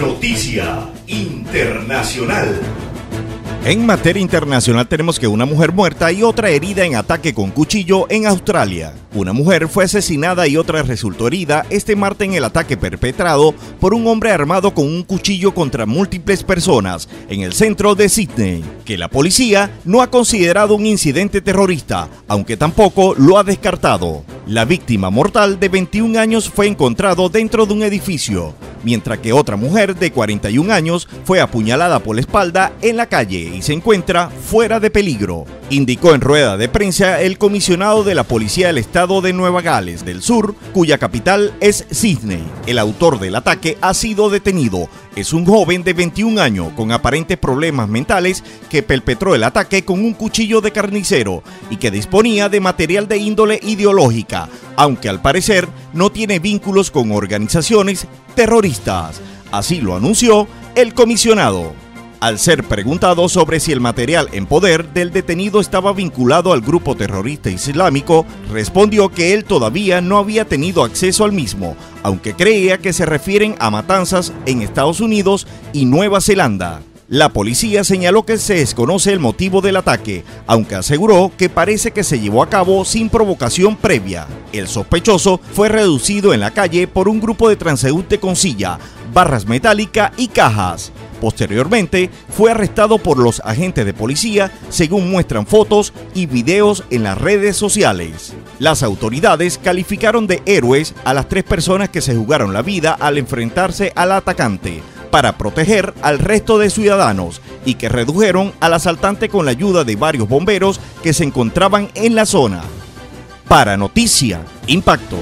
Noticia Internacional. En materia internacional tenemos que una mujer muerta y otra herida en ataque con cuchillo en Australia. Una mujer fue asesinada y otra resultó herida este martes en el ataque perpetrado por un hombre armado con un cuchillo contra múltiples personas en el centro de Sydney, que la policía no ha considerado un incidente terrorista, aunque tampoco lo ha descartado. La víctima mortal de 21 años fue encontrado dentro de un edificio mientras que otra mujer de 41 años fue apuñalada por la espalda en la calle y se encuentra fuera de peligro, indicó en rueda de prensa el comisionado de la Policía del Estado de Nueva Gales del Sur, cuya capital es Sydney. El autor del ataque ha sido detenido. Es un joven de 21 años con aparentes problemas mentales que perpetró el ataque con un cuchillo de carnicero y que disponía de material de índole ideológica, aunque al parecer no tiene vínculos con organizaciones terroristas. Así lo anunció el comisionado. Al ser preguntado sobre si el material en poder del detenido estaba vinculado al grupo terrorista islámico, respondió que él todavía no había tenido acceso al mismo, aunque creía que se refieren a matanzas en Estados Unidos y Nueva Zelanda. La policía señaló que se desconoce el motivo del ataque, aunque aseguró que parece que se llevó a cabo sin provocación previa. El sospechoso fue reducido en la calle por un grupo de transeúnte con silla, barras metálicas y cajas. Posteriormente, fue arrestado por los agentes de policía, según muestran fotos y videos en las redes sociales. Las autoridades calificaron de héroes a las tres personas que se jugaron la vida al enfrentarse al atacante para proteger al resto de ciudadanos y que redujeron al asaltante con la ayuda de varios bomberos que se encontraban en la zona. Para Noticia, Impacto.